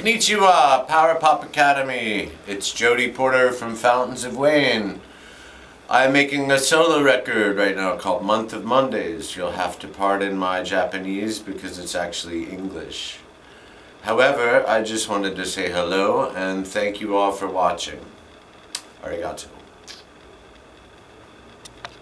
Konnichiwa, Power Pop Academy. It's Jody Porter from Fountains of Wayne. I'm making a solo record right now called Month of Mondays. You'll have to pardon my Japanese because it's actually English. However, I just wanted to say hello and thank you all for watching. Arigato.